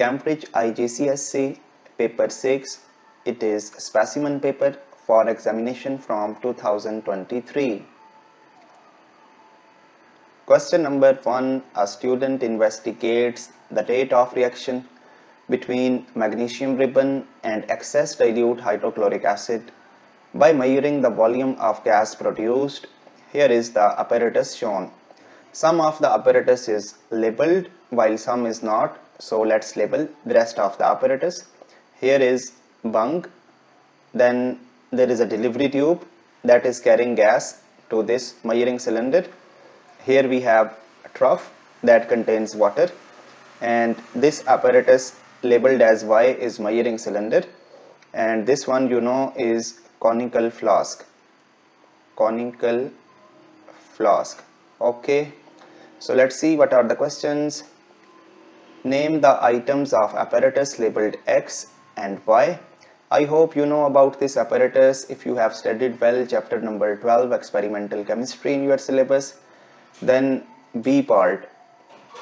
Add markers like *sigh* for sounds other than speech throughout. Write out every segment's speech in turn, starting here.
Cambridge IGCSE paper 6 it is a specimen paper for examination from 2023 question number 1 a student investigates the rate of reaction between magnesium ribbon and excess dilute hydrochloric acid by measuring the volume of gas produced. Here is the apparatus shown. Some of the apparatus is labeled while some is not so let's label the rest of the apparatus. Here is bung. Then there is a delivery tube that is carrying gas to this measuring cylinder. Here we have a trough that contains water. And this apparatus labeled as Y is measuring cylinder. And this one you know is conical flask. Conical flask. Okay. So let's see what are the questions name the items of apparatus labeled X and Y. I hope you know about this apparatus if you have studied well chapter number 12 experimental chemistry in your syllabus. Then B part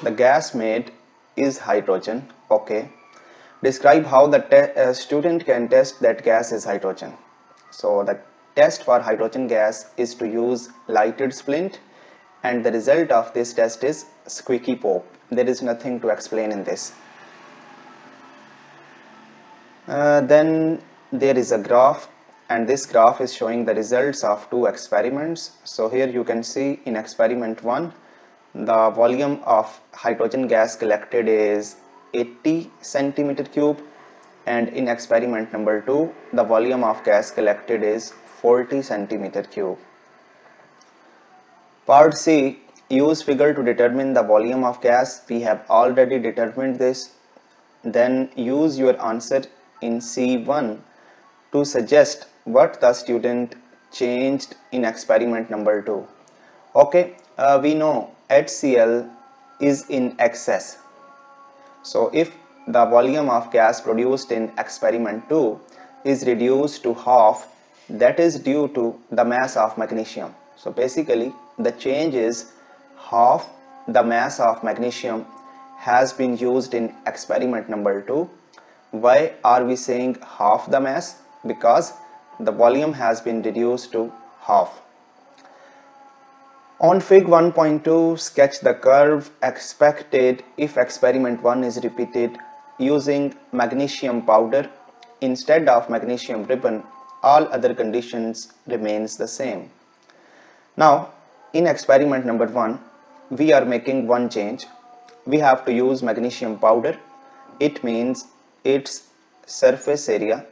the gas made is hydrogen. Okay. Describe how the uh, student can test that gas is hydrogen. So the test for hydrogen gas is to use lighted splint and the result of this test is squeaky pop there is nothing to explain in this. Uh, then there is a graph and this graph is showing the results of two experiments. So here you can see in experiment 1 the volume of hydrogen gas collected is 80 centimeter cube and in experiment number 2 the volume of gas collected is 40 centimeter cube. Part C use figure to determine the volume of gas. We have already determined this. Then use your answer in C1 to suggest what the student changed in experiment number 2 okay uh, we know HCl is in excess. So if the volume of gas produced in experiment 2 is reduced to half that is due to the mass of magnesium. So basically the change is half the mass of magnesium has been used in experiment number 2. Why are we saying half the mass? Because the volume has been reduced to half. On fig 1.2 sketch the curve expected if experiment 1 is repeated using magnesium powder instead of magnesium ribbon all other conditions remains the same. Now in experiment number 1 we are making one change. We have to use magnesium powder. It means its surface area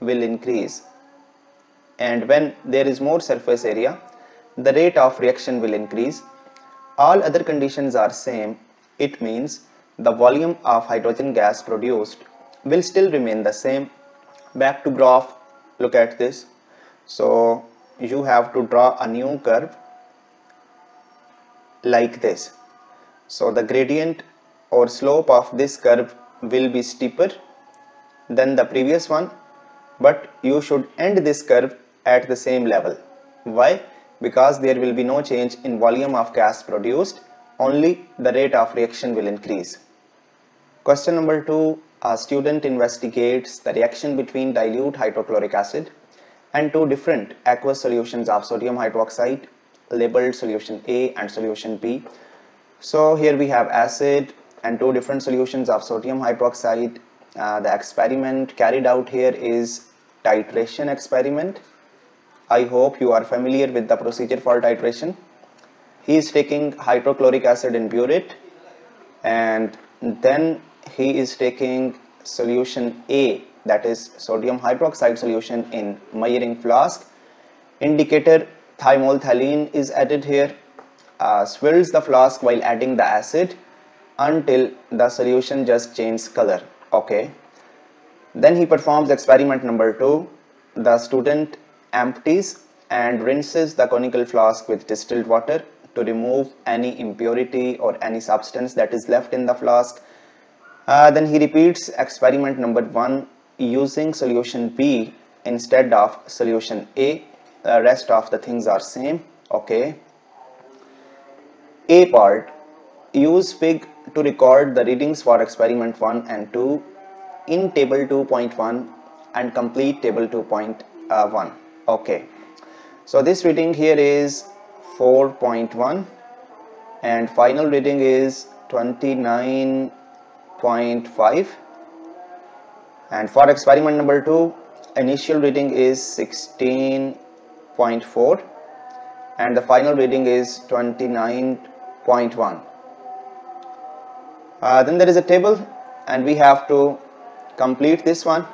will increase. And when there is more surface area the rate of reaction will increase. All other conditions are same. It means the volume of hydrogen gas produced will still remain the same. Back to graph look at this. So you have to draw a new curve like this. So the gradient or slope of this curve will be steeper than the previous one but you should end this curve at the same level. Why? Because there will be no change in volume of gas produced only the rate of reaction will increase. Question number 2 a student investigates the reaction between dilute hydrochloric acid and two different aqueous solutions of sodium hydroxide labeled solution A and solution B. So here we have acid and two different solutions of sodium hydroxide. Uh, the experiment carried out here is titration experiment. I hope you are familiar with the procedure for titration. He is taking hydrochloric acid in burette and then he is taking solution A that is sodium hydroxide solution in measuring flask. Indicator thymolphthalein is added here uh, swirls the flask while adding the acid until the solution just changes color okay? Then he performs experiment number two. The student empties and rinses the conical flask with distilled water to remove any impurity or any substance that is left in the flask. Uh, then he repeats experiment number one using solution B instead of solution A the rest of the things are same okay? A part use fig to record the readings for experiment 1 and 2 in table 2.1 and complete table 2.1 okay? So this reading here is 4.1 and final reading is 29.5 and for experiment number 2 initial reading is 16.4 and the final reading is 29.1 uh, then there is a table and we have to complete this one.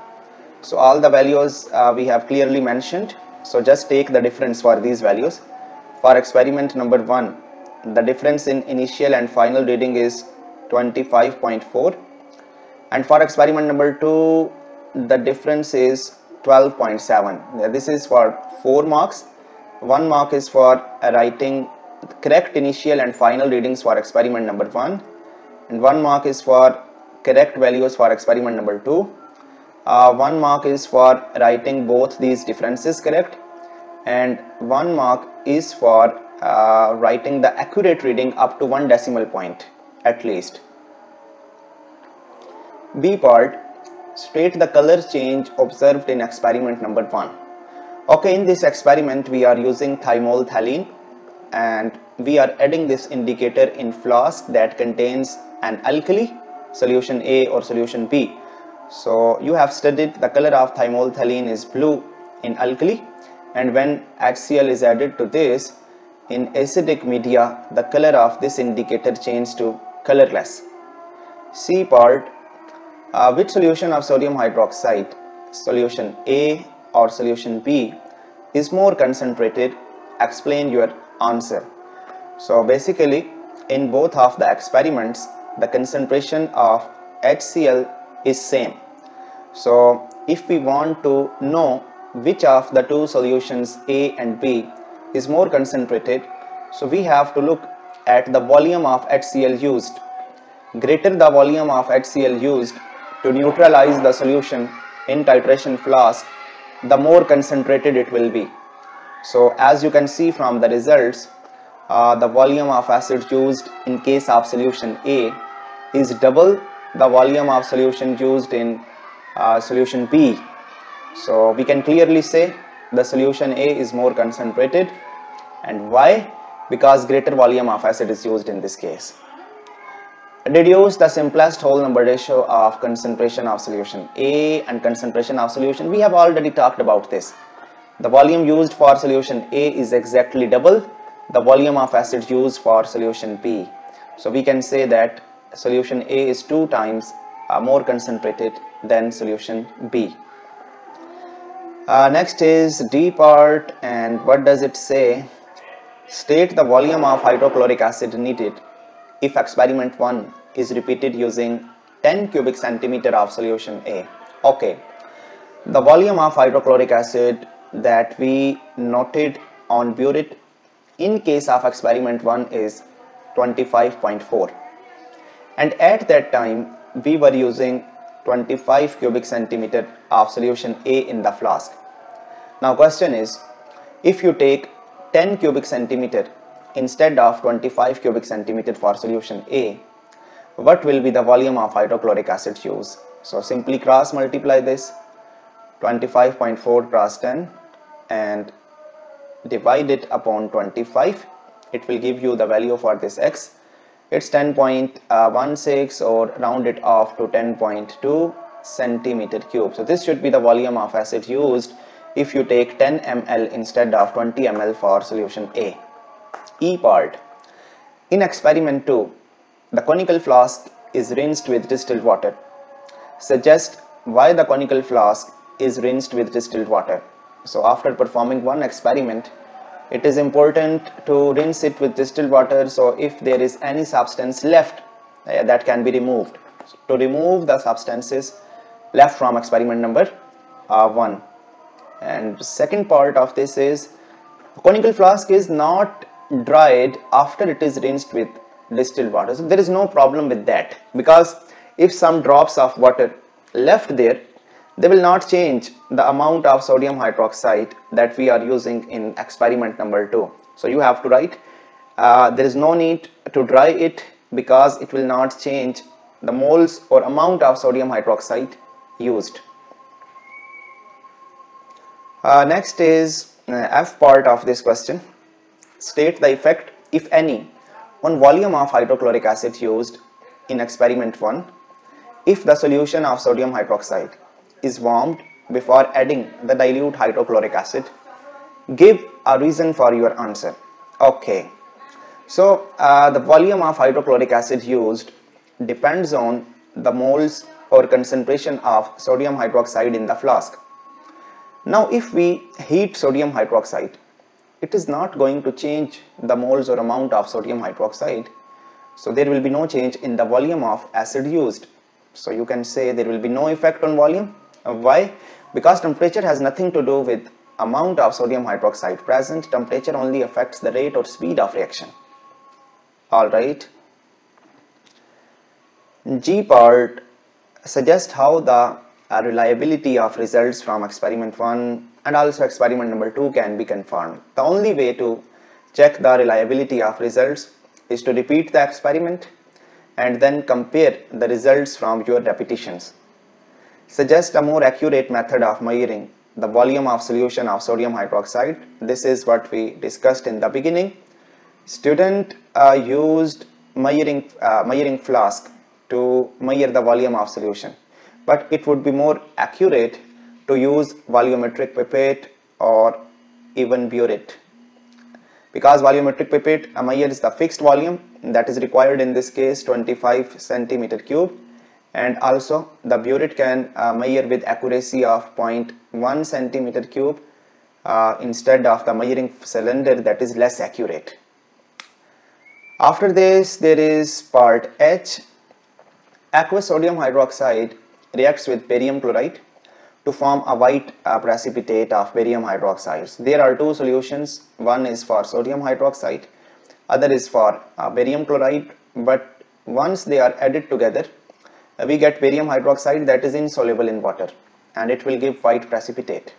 So all the values uh, we have clearly mentioned. So just take the difference for these values. For experiment number 1 the difference in initial and final reading is 25.4 and for experiment number 2 the difference is 12.7 this is for 4 marks. 1 mark is for writing correct initial and final readings for experiment number 1 and 1 mark is for correct values for experiment number 2 uh, 1 mark is for writing both these differences correct. And 1 mark is for uh, writing the accurate reading up to 1 decimal point at least. B part state the color change observed in experiment number 1 okay in this experiment we are using thymolphthalein and we are adding this indicator in flask that contains an alkali solution A or solution B. So you have studied the color of thymolphthalein is blue in alkali and when HCl is added to this in acidic media the color of this indicator changes to colorless. C part uh, which solution of sodium hydroxide, solution A or solution B is more concentrated? Explain your answer. So basically in both of the experiments the concentration of HCl is same. So if we want to know which of the two solutions A and B is more concentrated so we have to look at the volume of HCl used. Greater the volume of HCl used to neutralize the solution in titration flask the more concentrated it will be. So as you can see from the results uh, the volume of acid used in case of solution A is double the volume of solution used in uh, solution B. So we can clearly say the solution A is more concentrated. And why? Because greater volume of acid is used in this case deduce the simplest whole number ratio of concentration of solution A and concentration of solution we have already talked about this. The volume used for solution A is exactly double the volume of acid used for solution B. So we can say that solution A is two times uh, more concentrated than solution B. Uh, next is D part and what does it say? State the volume of hydrochloric acid needed if experiment 1 is repeated using 10 cubic centimeter of solution A. Okay, the volume of hydrochloric acid that we noted on burette in case of experiment 1 is 25.4 and at that time we were using 25 cubic centimeter of solution A in the flask. Now question is if you take 10 cubic centimeter instead of 25 cubic centimeter for solution A what will be the volume of hydrochloric acid used? So simply cross multiply this 25.4 cross 10 and divide it upon 25 it will give you the value for this x. It's 10.16 or round it off to 10.2 centimeter cube. So this should be the volume of acid used if you take 10 ml instead of 20 ml for solution A. E part. In experiment 2 the conical flask is rinsed with distilled water. Suggest why the conical flask is rinsed with distilled water. So after performing one experiment, it is important to rinse it with distilled water. So if there is any substance left uh, that can be removed. So to remove the substances left from experiment number uh, 1. And second part of this is conical flask is not dried after it is rinsed with distilled water so there is no problem with that because if some drops of water left there they will not change the amount of sodium hydroxide that we are using in experiment number two so you have to write uh, there is no need to dry it because it will not change the moles or amount of sodium hydroxide used. Uh, next is uh, F part of this question. State the effect, if any, on volume of hydrochloric acid used in experiment 1 if the solution of sodium hydroxide is warmed before adding the dilute hydrochloric acid. Give a reason for your answer. Okay. So uh, the volume of hydrochloric acid used depends on the moles or concentration of sodium hydroxide in the flask. Now if we heat sodium hydroxide, it is not going to change the moles or amount of sodium hydroxide. So there will be no change in the volume of acid used. So you can say there will be no effect on volume. Uh, why? Because temperature has nothing to do with amount of sodium hydroxide present. Temperature only affects the rate or speed of reaction. Alright. G part suggests how the uh, reliability of results from experiment 1 and also experiment number 2 can be confirmed. The only way to check the reliability of results is to repeat the experiment and then compare the results from your repetitions. Suggest a more accurate method of measuring the volume of solution of sodium hydroxide. This is what we discussed in the beginning. Student uh, used measuring, uh, measuring flask to measure the volume of solution but it would be more accurate to use volumetric pipette or even burette. Because volumetric pipette measures the fixed volume that is required in this case 25 centimeter cube. And also the burette can uh, measure with accuracy of 0.1 centimeter cube uh, instead of the measuring cylinder that is less accurate. After this there is part H. Aqueous sodium hydroxide reacts with barium chloride to form a white uh, precipitate of barium hydroxides. There are two solutions. One is for sodium hydroxide, other is for uh, barium chloride. But once they are added together, uh, we get barium hydroxide that is insoluble in water and it will give white precipitate.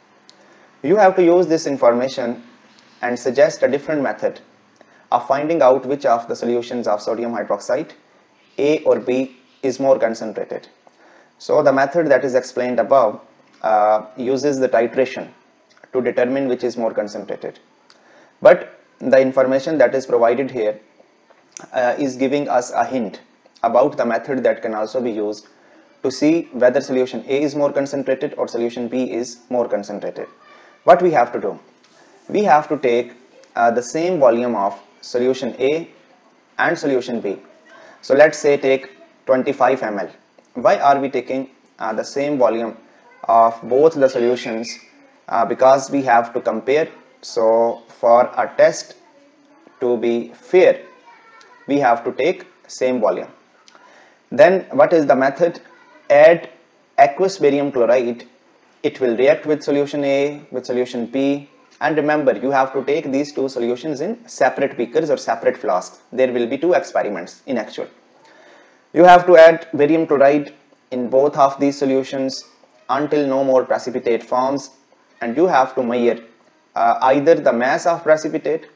You have to use this information and suggest a different method of finding out which of the solutions of sodium hydroxide A or B is more concentrated. So the method that is explained above uh, uses the titration to determine which is more concentrated. But the information that is provided here uh, is giving us a hint about the method that can also be used to see whether solution A is more concentrated or solution B is more concentrated. What we have to do? We have to take uh, the same volume of solution A and solution B. So let's say take 25 ml. Why are we taking uh, the same volume of both the solutions? Uh, because we have to compare. So for a test to be fair, we have to take same volume. Then what is the method? Add aqueous barium chloride. It will react with solution A, with solution B. And remember, you have to take these two solutions in separate beakers or separate flasks. There will be two experiments in actual. You have to add barium chloride in both of these solutions until no more precipitate forms and you have to measure uh, either the mass of precipitate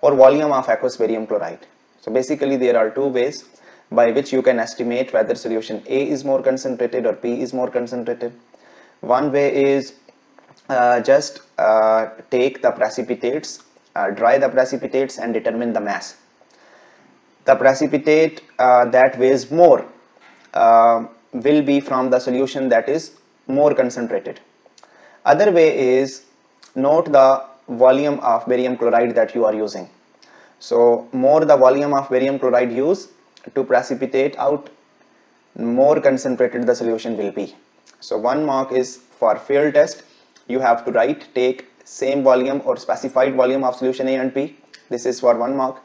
or volume of aqueous barium chloride. So basically there are two ways by which you can estimate whether solution A is more concentrated or B is more concentrated. One way is uh, just uh, take the precipitates, uh, dry the precipitates and determine the mass the precipitate uh, that weighs more uh, will be from the solution that is more concentrated. Other way is note the volume of barium chloride that you are using. So more the volume of barium chloride used to precipitate out more concentrated the solution will be. So one mark is for field test you have to write take same volume or specified volume of solution A and B. This is for one mark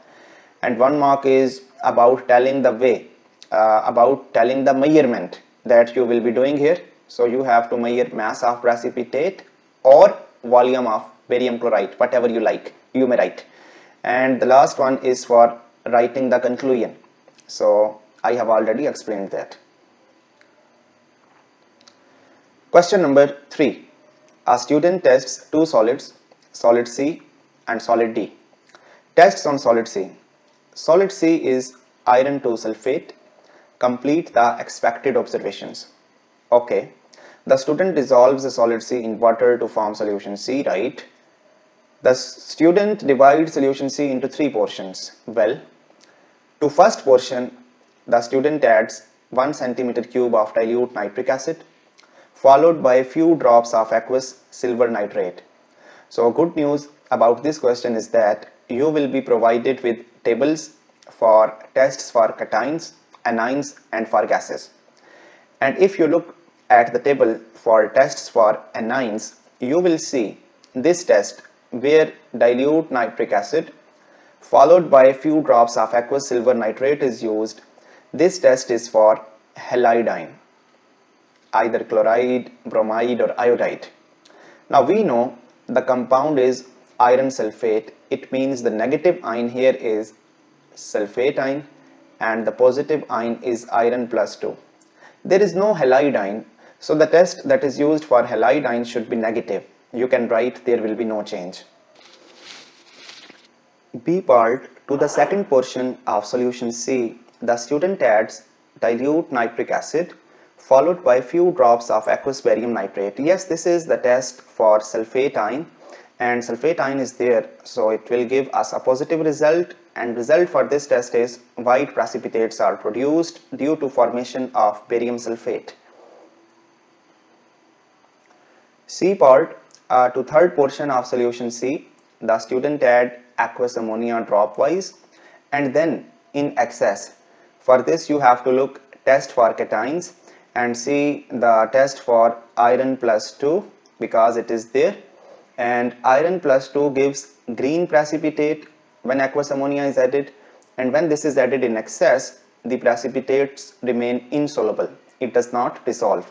and one mark is about telling the way uh, about telling the measurement that you will be doing here so you have to measure mass of precipitate or volume of barium chloride whatever you like you may write and the last one is for writing the conclusion so I have already explained that question number three a student tests two solids solid C and solid D tests on solid C solid C is iron 2 sulfate. Complete the expected observations. Okay. The student dissolves the solid C in water to form solution C, right? The student divides solution C into three portions. Well, to first portion, the student adds 1 centimeter cube of dilute nitric acid followed by a few drops of aqueous silver nitrate. So good news about this question is that you will be provided with tables for tests for cations, anions and for gases. And if you look at the table for tests for anions, you will see this test where dilute nitric acid followed by a few drops of aqueous silver nitrate is used. This test is for halide ion, either chloride, bromide or iodide. Now we know the compound is iron sulfate. It means the negative ion here is sulfate ion and the positive ion is iron plus 2. There is no halide ion so the test that is used for halide ion should be negative. You can write there will be no change. B part to the second portion of solution C the student adds dilute nitric acid followed by few drops of aqueous barium nitrate. Yes this is the test for sulfate ion and sulfate ion is there so it will give us a positive result and result for this test is white precipitates are produced due to formation of barium sulfate. C part uh, to third portion of solution C the student add aqueous ammonia dropwise and then in excess. For this you have to look test for cations and see the test for iron plus 2 because it is there. And iron plus 2 gives green precipitate when aqueous ammonia is added. And when this is added in excess the precipitates remain insoluble. It does not dissolve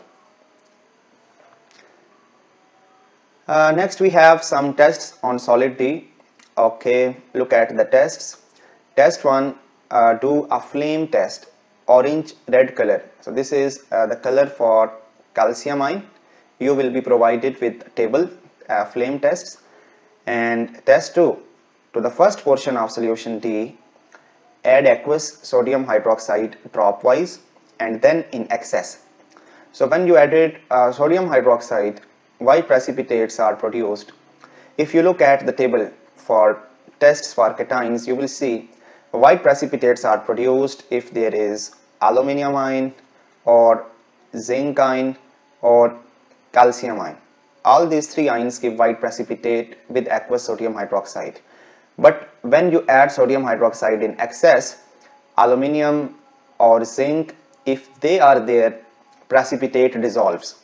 uh, next we have some tests on solid D. Okay look at the tests. Test 1 uh, do a flame test orange red color. So this is uh, the color for calcium ion you will be provided with table uh, flame tests. And test 2 to the first portion of solution D add aqueous sodium hydroxide dropwise and then in excess. So when you added uh, sodium hydroxide white precipitates are produced. If you look at the table for tests for cations you will see why precipitates are produced if there is aluminium ion or zinc ion or calcium ion all these three ions give white precipitate with aqueous sodium hydroxide. But when you add sodium hydroxide in excess aluminium or zinc if they are there precipitate dissolves.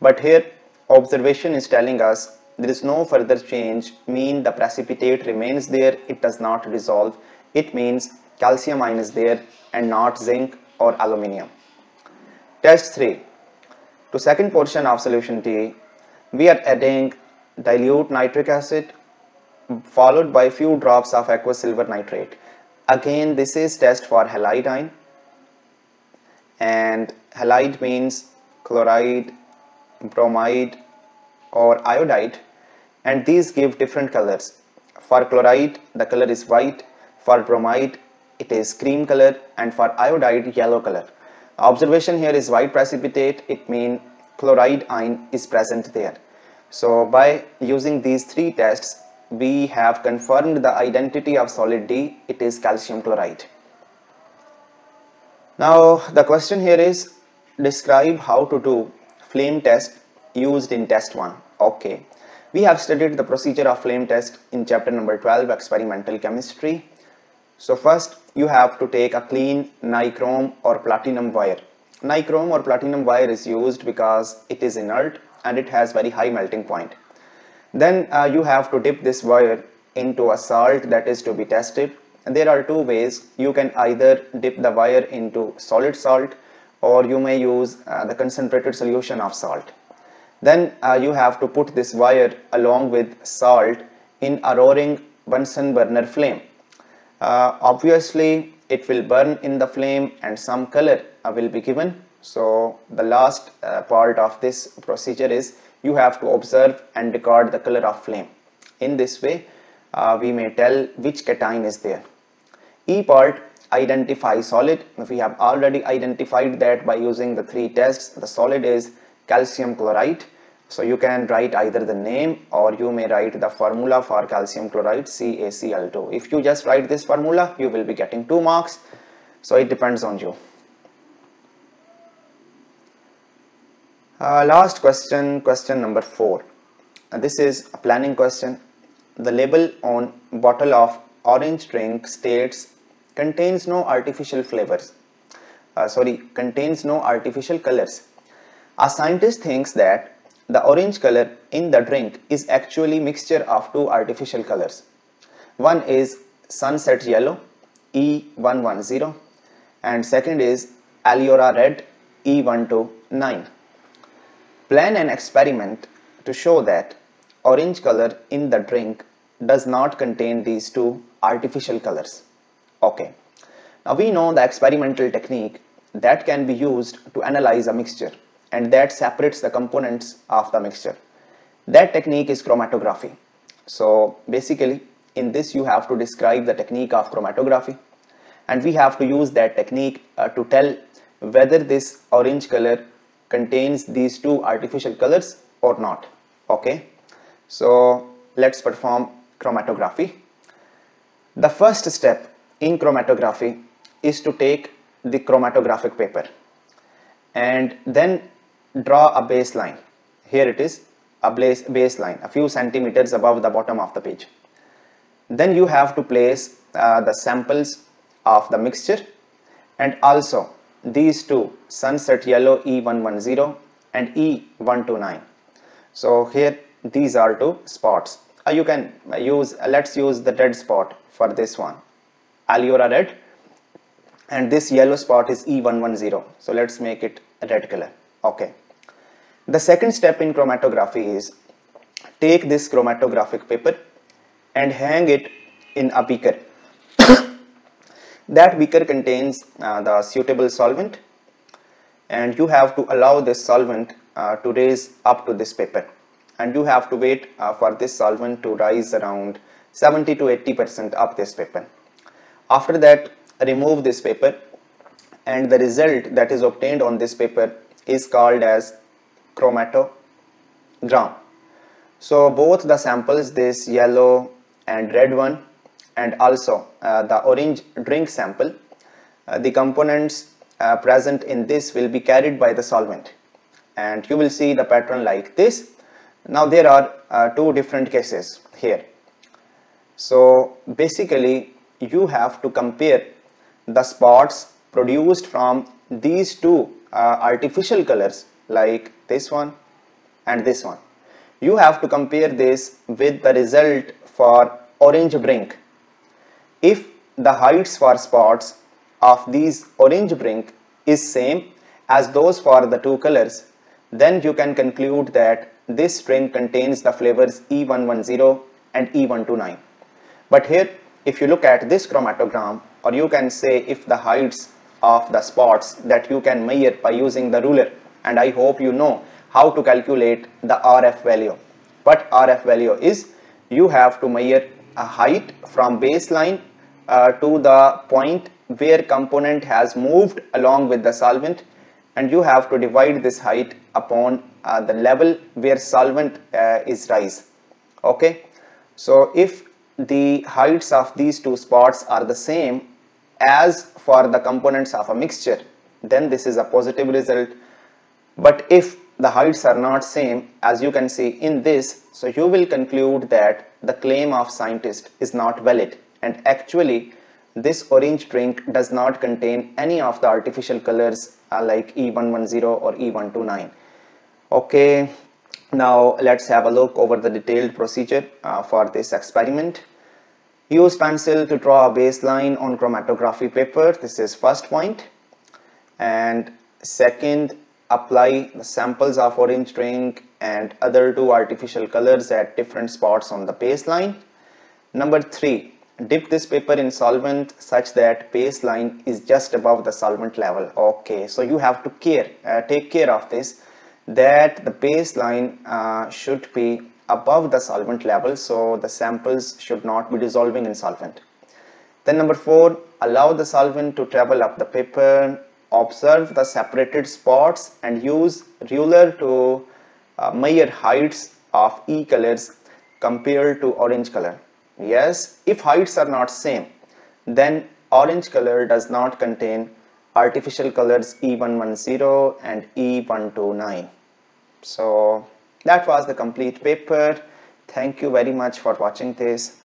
But here observation is telling us there is no further change mean the precipitate remains there it does not dissolve. It means calcium ion is there and not zinc or aluminium. Test 3 to second portion of solution T we are adding dilute nitric acid followed by few drops of aqueous silver nitrate. Again this is test for halide ion. And halide means chloride bromide or iodide and these give different colors. For chloride the color is white. For bromide it is cream color. And for iodide yellow color. Observation here is white precipitate. It means chloride ion is present there. So by using these three tests, we have confirmed the identity of solid D, it is calcium chloride. Now the question here is describe how to do flame test used in test 1. Okay, we have studied the procedure of flame test in chapter number 12 experimental chemistry. So first you have to take a clean nichrome or platinum wire Nichrome or platinum wire is used because it is inert and it has very high melting point. Then uh, you have to dip this wire into a salt that is to be tested. And there are two ways. You can either dip the wire into solid salt or you may use uh, the concentrated solution of salt. Then uh, you have to put this wire along with salt in a roaring Bunsen burner flame. Uh, obviously it will burn in the flame and some color uh, will be given so the last uh, part of this procedure is you have to observe and record the color of flame in this way uh, we may tell which cation is there e part identify solid. We have already identified that by using the three tests the solid is calcium chloride. So you can write either the name or you may write the formula for calcium chloride CaCl2 if you just write this formula you will be getting two marks. So it depends on you. Uh, last question question number four. Uh, this is a planning question. The label on bottle of orange drink states contains no artificial flavors. Uh, sorry contains no artificial colors. A scientist thinks that the orange color in the drink is actually mixture of two artificial colors. One is sunset yellow e110 and second is allura red e129 plan an experiment to show that orange color in the drink does not contain these two artificial colors Okay. Now we know the experimental technique that can be used to analyze a mixture and that separates the components of the mixture. That technique is chromatography. So basically in this you have to describe the technique of chromatography and we have to use that technique uh, to tell whether this orange color contains these two artificial colors or not. Okay. So let's perform chromatography. The first step in chromatography is to take the chromatographic paper and then draw a baseline. Here it is a baseline a few centimeters above the bottom of the page. Then you have to place uh, the samples of the mixture and also these two sunset yellow E110 and E129 so here these are two spots. Uh, you can use uh, let's use the red spot for this one allura red. And this yellow spot is E110 so let's make it red color. Okay. The second step in chromatography is take this chromatographic paper and hang it in a beaker. *coughs* That beaker contains uh, the suitable solvent. And you have to allow this solvent uh, to raise up to this paper. And you have to wait uh, for this solvent to rise around 70 to 80 percent of this paper after that remove this paper and the result that is obtained on this paper is called as chromatogram. So both the samples this yellow and red one and also uh, the orange drink sample uh, the components uh, present in this will be carried by the solvent and you will see the pattern like this. Now there are uh, two different cases here. So basically you have to compare the spots produced from these two uh, artificial colors like this one and this one. You have to compare this with the result for orange drink if the heights for spots of these orange drink is same as those for the two colors then you can conclude that this drink contains the flavors E110 and E129 but here if you look at this chromatogram or you can say if the heights of the spots that you can measure by using the ruler. And I hope you know how to calculate the RF value. What RF value is you have to measure a height from baseline uh, to the point where component has moved along with the solvent. And you have to divide this height upon uh, the level where solvent uh, is rise. Okay? So if the heights of these two spots are the same as for the components of a mixture then this is a positive result. But if the heights are not same as you can see in this so you will conclude that the claim of scientist is not valid. And actually this orange drink does not contain any of the artificial colors uh, like E110 or E129 okay now let's have a look over the detailed procedure uh, for this experiment. Use pencil to draw a baseline on chromatography paper. This is first point. And second, apply the samples of orange drink and other two artificial colors at different spots on the baseline. Number three, dip this paper in solvent such that baseline is just above the solvent level. Okay, so you have to care, uh, take care of this that the baseline uh, should be above the solvent level so the samples should not be dissolving in solvent. Then number four allow the solvent to travel up the paper observe the separated spots and use ruler to uh, measure heights of E colors compared to orange color. Yes if heights are not same then orange color does not contain artificial colors E110 and E129 so that was the complete paper. Thank you very much for watching this